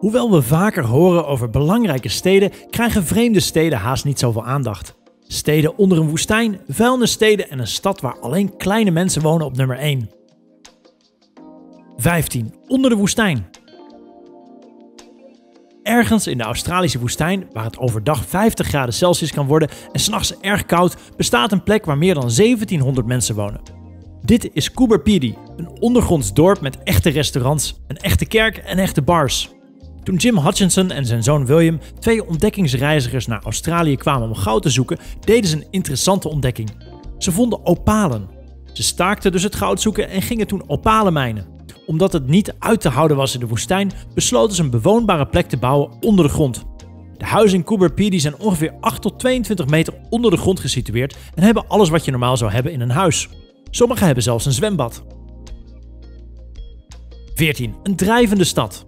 Hoewel we vaker horen over belangrijke steden, krijgen vreemde steden haast niet zoveel aandacht. Steden onder een woestijn, vuilnissteden en een stad waar alleen kleine mensen wonen op nummer 1. 15. Onder de woestijn. Ergens in de Australische woestijn, waar het overdag 50 graden Celsius kan worden en s'nachts erg koud, bestaat een plek waar meer dan 1700 mensen wonen. Dit is Coober Pedy, een ondergronds dorp met echte restaurants, een echte kerk en echte bars. Toen Jim Hutchinson en zijn zoon William, twee ontdekkingsreizigers naar Australië kwamen om goud te zoeken, deden ze een interessante ontdekking. Ze vonden opalen. Ze staakten dus het goud zoeken en gingen toen opalen mijnen. Omdat het niet uit te houden was in de woestijn, besloten ze een bewoonbare plek te bouwen onder de grond. De huizen in Coober Pedy zijn ongeveer 8 tot 22 meter onder de grond gesitueerd en hebben alles wat je normaal zou hebben in een huis. Sommige hebben zelfs een zwembad. 14. Een drijvende stad.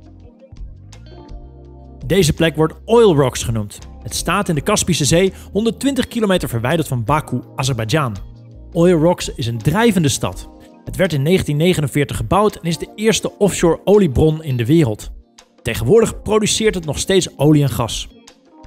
Deze plek wordt Oil Rocks genoemd. Het staat in de Kaspische Zee, 120 kilometer verwijderd van Baku, Azerbeidzjan. Oil Rocks is een drijvende stad. Het werd in 1949 gebouwd en is de eerste offshore oliebron in de wereld. Tegenwoordig produceert het nog steeds olie en gas.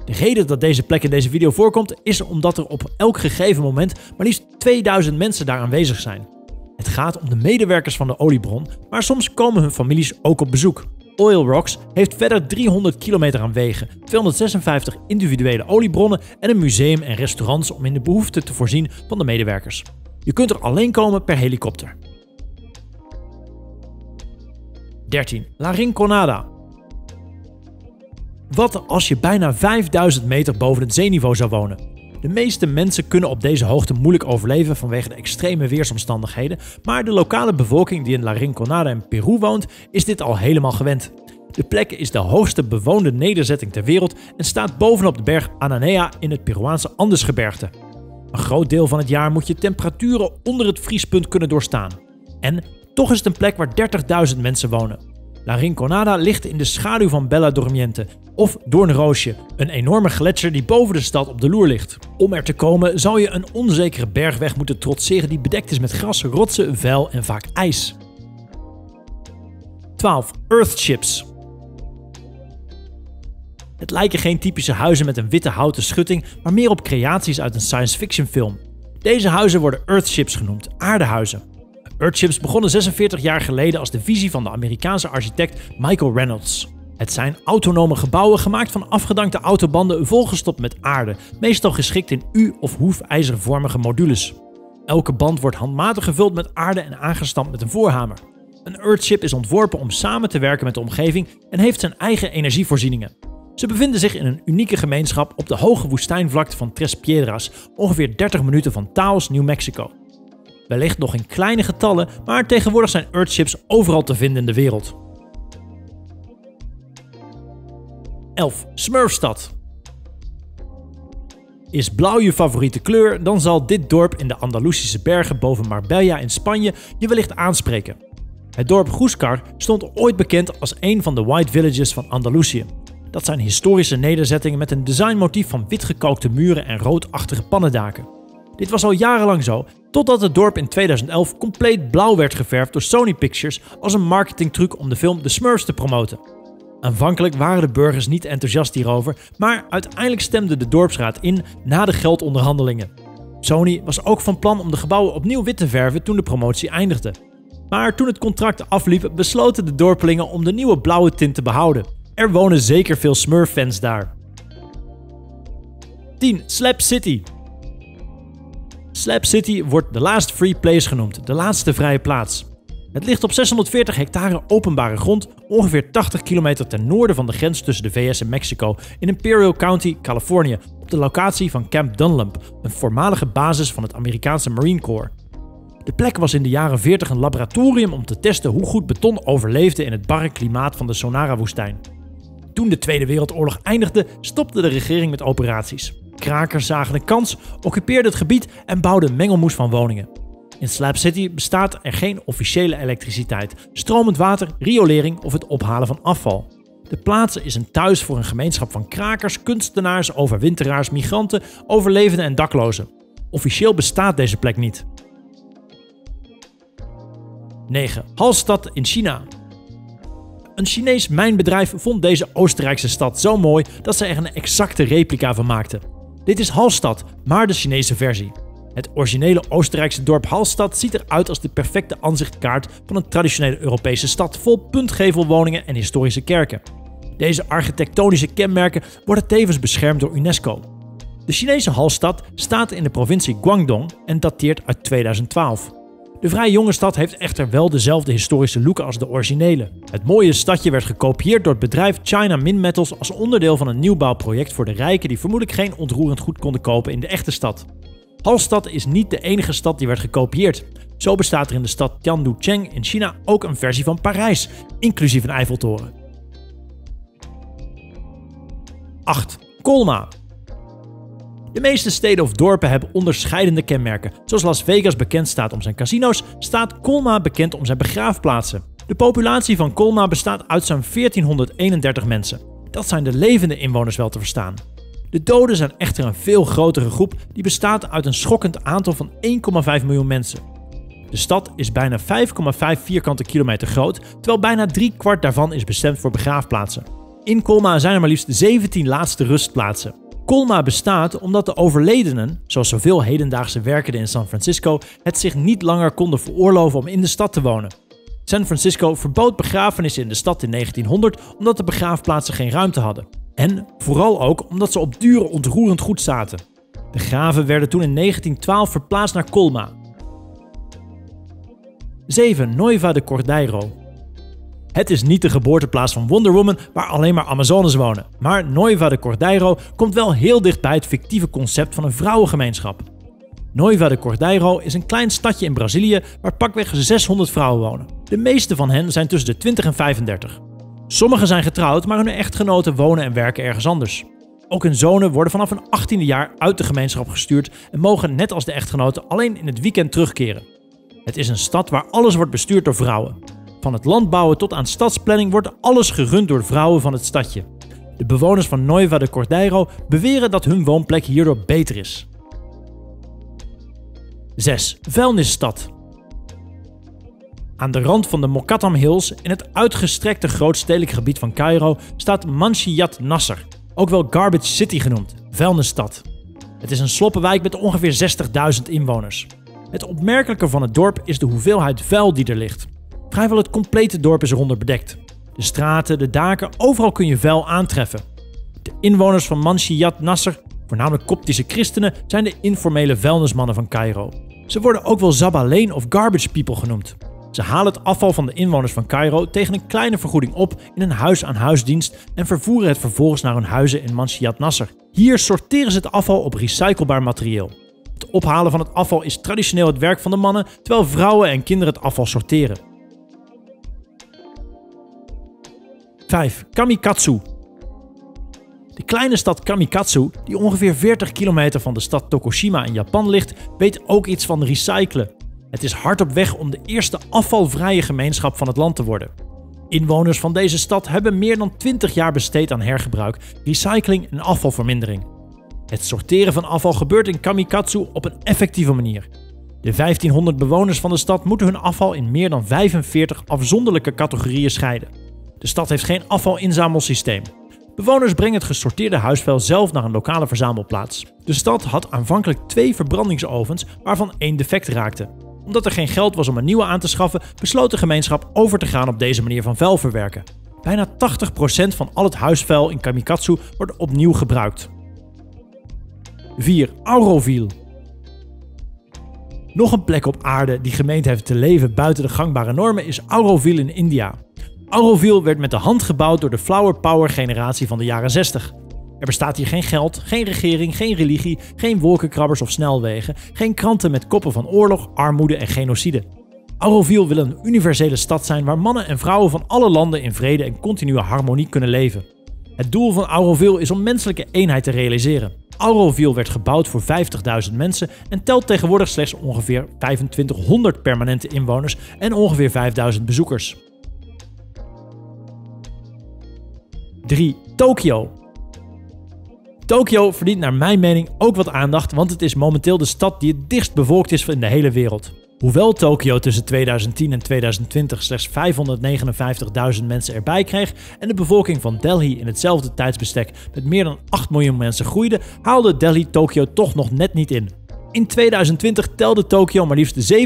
De reden dat deze plek in deze video voorkomt is omdat er op elk gegeven moment maar liefst 2000 mensen daar aanwezig zijn. Het gaat om de medewerkers van de oliebron, maar soms komen hun families ook op bezoek. Oil Rocks heeft verder 300 kilometer aan wegen, 256 individuele oliebronnen en een museum en restaurants om in de behoeften te voorzien van de medewerkers. Je kunt er alleen komen per helikopter. 13. La Rinconada. Wat als je bijna 5000 meter boven het zeeniveau zou wonen? De meeste mensen kunnen op deze hoogte moeilijk overleven vanwege de extreme weersomstandigheden, maar de lokale bevolking die in La Rinconada in Peru woont, is dit al helemaal gewend. De plek is de hoogste bewoonde nederzetting ter wereld en staat bovenop de berg Ananea in het Peruaanse Andesgebergte. Een groot deel van het jaar moet je temperaturen onder het vriespunt kunnen doorstaan. En toch is het een plek waar 30.000 mensen wonen. La Rinconada ligt in de schaduw van Bella Dormiente, of Doornroosje, een enorme gletsjer die boven de stad op de loer ligt. Om er te komen zou je een onzekere bergweg moeten trotseren die bedekt is met gras, rotsen, vuil en vaak ijs. 12. Earthships. Het lijken geen typische huizen met een witte houten schutting, maar meer op creaties uit een science fiction film. Deze huizen worden Earthships genoemd, aardehuizen. Earthships begonnen 46 jaar geleden als de visie van de Amerikaanse architect Michael Reynolds. Het zijn autonome gebouwen gemaakt van afgedankte autobanden volgestopt met aarde, meestal geschikt in U- of hoefijzervormige modules. Elke band wordt handmatig gevuld met aarde en aangestampt met een voorhamer. Een Earthship is ontworpen om samen te werken met de omgeving en heeft zijn eigen energievoorzieningen. Ze bevinden zich in een unieke gemeenschap op de hoge woestijnvlakte van Tres Piedras, ongeveer 30 minuten van Taos, New Mexico. Wellicht nog in kleine getallen, maar tegenwoordig zijn Earthships overal te vinden in de wereld. 11. Smurfstad. Is blauw je favoriete kleur, dan zal dit dorp in de Andalusische bergen boven Marbella in Spanje je wellicht aanspreken. Het dorp Goeskar stond ooit bekend als een van de White Villages van Andalusië. Dat zijn historische nederzettingen met een designmotief van witgekookte muren en roodachtige pannendaken. Dit was al jarenlang zo, totdat het dorp in 2011 compleet blauw werd geverfd door Sony Pictures als een marketingtruc om de film The Smurfs te promoten. Aanvankelijk waren de burgers niet enthousiast hierover, maar uiteindelijk stemde de dorpsraad in na de geldonderhandelingen. Sony was ook van plan om de gebouwen opnieuw wit te verven toen de promotie eindigde. Maar toen het contract afliep, besloten de dorpelingen om de nieuwe blauwe tint te behouden. Er wonen zeker veel Smurf-fans daar. 10. Slap City Slap City wordt de last free place genoemd, de laatste vrije plaats. Het ligt op 640 hectare openbare grond, ongeveer 80 kilometer ten noorden van de grens tussen de VS en Mexico, in Imperial County, Californië, op de locatie van Camp Dunlap, een voormalige basis van het Amerikaanse Marine Corps. De plek was in de jaren 40 een laboratorium om te testen hoe goed beton overleefde in het barre klimaat van de Sonara-woestijn. Toen de Tweede Wereldoorlog eindigde, stopte de regering met operaties. Krakers zagen een kans, occupeerden het gebied en bouwden mengelmoes van woningen. In Slab City bestaat er geen officiële elektriciteit, stromend water, riolering of het ophalen van afval. De plaats is een thuis voor een gemeenschap van krakers, kunstenaars, overwinteraars, migranten, overlevenden en daklozen. Officieel bestaat deze plek niet. 9. Halstad in China. Een Chinees mijnbedrijf vond deze Oostenrijkse stad zo mooi dat ze er een exacte replica van maakten. Dit is Hallstatt, maar de Chinese versie. Het originele Oostenrijkse dorp Hallstatt ziet eruit als de perfecte aanzichtkaart van een traditionele Europese stad vol puntgevelwoningen en historische kerken. Deze architectonische kenmerken worden tevens beschermd door UNESCO. De Chinese Hallstatt staat in de provincie Guangdong en dateert uit 2012. De vrij jonge stad heeft echter wel dezelfde historische look als de originele. Het mooie stadje werd gekopieerd door het bedrijf China Min Metals als onderdeel van een nieuwbouwproject voor de rijken die vermoedelijk geen ontroerend goed konden kopen in de echte stad. Hallstatt is niet de enige stad die werd gekopieerd. Zo bestaat er in de stad Tianducheng in China ook een versie van Parijs, inclusief een Eiffeltoren. 8. Colma. De meeste steden of dorpen hebben onderscheidende kenmerken. Zoals Las Vegas bekend staat om zijn casino's, staat Colma bekend om zijn begraafplaatsen. De populatie van Colma bestaat uit zo'n 1431 mensen. Dat zijn de levende inwoners wel te verstaan. De doden zijn echter een veel grotere groep die bestaat uit een schokkend aantal van 1,5 miljoen mensen. De stad is bijna 5,5 vierkante kilometer groot, terwijl bijna drie kwart daarvan is bestemd voor begraafplaatsen. In Colma zijn er maar liefst 17 laatste rustplaatsen. Colma bestaat omdat de overledenen, zoals zoveel hedendaagse werkenden in San Francisco, het zich niet langer konden veroorloven om in de stad te wonen. San Francisco verbood begrafenissen in de stad in 1900 omdat de begraafplaatsen geen ruimte hadden. En vooral ook omdat ze op dure ontroerend goed zaten. De graven werden toen in 1912 verplaatst naar Colma. 7. Noiva de Cordeiro. Het is niet de geboorteplaats van Wonder Woman waar alleen maar Amazones wonen. Maar Noiva de Cordeiro komt wel heel dicht bij het fictieve concept van een vrouwengemeenschap. Noiva de Cordeiro is een klein stadje in Brazilië waar pakweg 600 vrouwen wonen. De meeste van hen zijn tussen de 20 en 35. Sommigen zijn getrouwd, maar hun echtgenoten wonen en werken ergens anders. Ook hun zonen worden vanaf hun 18e jaar uit de gemeenschap gestuurd en mogen net als de echtgenoten alleen in het weekend terugkeren. Het is een stad waar alles wordt bestuurd door vrouwen. Van het landbouwen tot aan stadsplanning wordt alles gerund door vrouwen van het stadje. De bewoners van Noiva de Cordeiro beweren dat hun woonplek hierdoor beter is. 6. Vuilnisstad. Aan de rand van de Mokattam Hills, in het uitgestrekte grootstedelijk gebied van Cairo, staat Manshiyat Nasser, ook wel Garbage City genoemd, vuilnisstad. Het is een sloppenwijk met ongeveer 60.000 inwoners. Het opmerkelijke van het dorp is de hoeveelheid vuil die er ligt. Vrijwel het complete dorp is eronder bedekt. De straten, de daken, overal kun je vuil aantreffen. De inwoners van Manshiyat Nasser, voornamelijk koptische christenen, zijn de informele vuilnismannen van Cairo. Ze worden ook wel Zabaleen of Garbage People genoemd. Ze halen het afval van de inwoners van Cairo tegen een kleine vergoeding op in een huis-aan-huisdienst en vervoeren het vervolgens naar hun huizen in Manshiyat Nasser. Hier sorteren ze het afval op recyclebaar materieel. Het ophalen van het afval is traditioneel het werk van de mannen, terwijl vrouwen en kinderen het afval sorteren. 5. Kamikatsu. De kleine stad Kamikatsu, die ongeveer 40 kilometer van de stad Tokushima in Japan ligt, weet ook iets van recyclen. Het is hard op weg om de eerste afvalvrije gemeenschap van het land te worden. Inwoners van deze stad hebben meer dan 20 jaar besteed aan hergebruik, recycling en afvalvermindering. Het sorteren van afval gebeurt in Kamikatsu op een effectieve manier. De 1500 bewoners van de stad moeten hun afval in meer dan 45 afzonderlijke categorieën scheiden. De stad heeft geen afvalinzamelsysteem. Bewoners brengen het gesorteerde huisvuil zelf naar een lokale verzamelplaats. De stad had aanvankelijk twee verbrandingsovens, waarvan één defect raakte. Omdat er geen geld was om een nieuwe aan te schaffen, besloot de gemeenschap over te gaan op deze manier van vuil verwerken. Bijna 80% van al het huisvuil in Kamikatsu wordt opnieuw gebruikt. 4. Auroville. Nog een plek op aarde die gemeend heeft te leven buiten de gangbare normen is Auroville in India. Auroville werd met de hand gebouwd door de Flower Power generatie van de jaren 60. Er bestaat hier geen geld, geen regering, geen religie, geen wolkenkrabbers of snelwegen, geen kranten met koppen van oorlog, armoede en genocide. Auroville wil een universele stad zijn waar mannen en vrouwen van alle landen in vrede en continue harmonie kunnen leven. Het doel van Auroville is om menselijke eenheid te realiseren. Auroville werd gebouwd voor 50.000 mensen en telt tegenwoordig slechts ongeveer 2500 permanente inwoners en ongeveer 5000 bezoekers. 3. Tokio. Tokio verdient naar mijn mening ook wat aandacht, want het is momenteel de stad die het dichtst bevolkt is in de hele wereld. Hoewel Tokio tussen 2010 en 2020 slechts 559.000 mensen erbij kreeg en de bevolking van Delhi in hetzelfde tijdsbestek met meer dan 8 miljoen mensen groeide, haalde Delhi Tokio toch nog net niet in. In 2020 telde Tokio maar liefst 37.393.000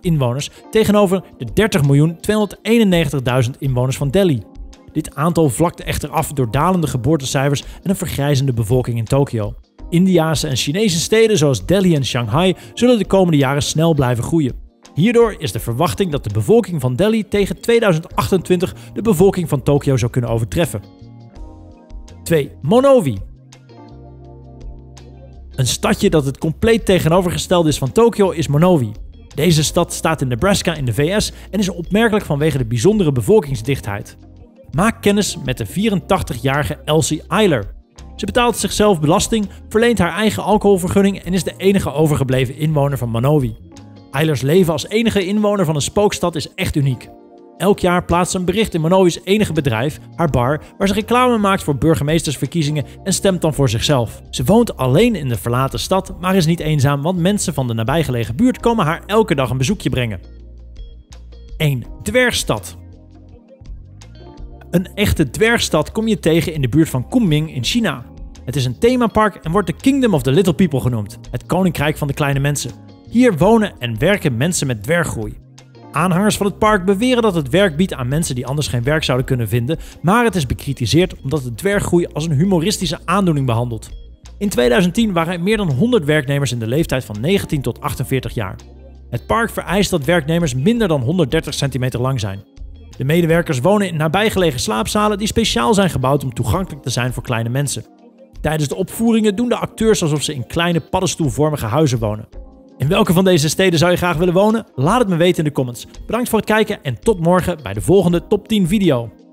inwoners tegenover de 30.291.000 inwoners van Delhi. Dit aantal vlakte echter af door dalende geboortecijfers en een vergrijzende bevolking in Tokio. Indiase en Chinese steden zoals Delhi en Shanghai zullen de komende jaren snel blijven groeien. Hierdoor is de verwachting dat de bevolking van Delhi tegen 2028 de bevolking van Tokio zou kunnen overtreffen. 2. Monowi. Een stadje dat het compleet tegenovergestelde is van Tokio is Monowi. Deze stad staat in Nebraska in de VS en is opmerkelijk vanwege de bijzondere bevolkingsdichtheid. Maak kennis met de 84-jarige Elsie Eiler. Ze betaalt zichzelf belasting, verleent haar eigen alcoholvergunning en is de enige overgebleven inwoner van Manowi. Eilers leven als enige inwoner van een spookstad is echt uniek. Elk jaar plaatst ze een bericht in Manowi's enige bedrijf, haar bar, waar ze reclame maakt voor burgemeestersverkiezingen en stemt dan voor zichzelf. Ze woont alleen in de verlaten stad, maar is niet eenzaam, want mensen van de nabijgelegen buurt komen haar elke dag een bezoekje brengen. 1. Dwergstad. Een echte dwergstad kom je tegen in de buurt van Kunming in China. Het is een themapark en wordt de Kingdom of the Little People genoemd, het koninkrijk van de kleine mensen. Hier wonen en werken mensen met dwerggroei. Aanhangers van het park beweren dat het werk biedt aan mensen die anders geen werk zouden kunnen vinden, maar het is bekritiseerd omdat de dwerggroei als een humoristische aandoening behandelt. In 2010 waren er meer dan 100 werknemers in de leeftijd van 19 tot 48 jaar. Het park vereist dat werknemers minder dan 130 centimeter lang zijn. De medewerkers wonen in nabijgelegen slaapzalen die speciaal zijn gebouwd om toegankelijk te zijn voor kleine mensen. Tijdens de opvoeringen doen de acteurs alsof ze in kleine paddenstoelvormige huizen wonen. In welke van deze steden zou je graag willen wonen? Laat het me weten in de comments. Bedankt voor het kijken en tot morgen bij de volgende top 10 video.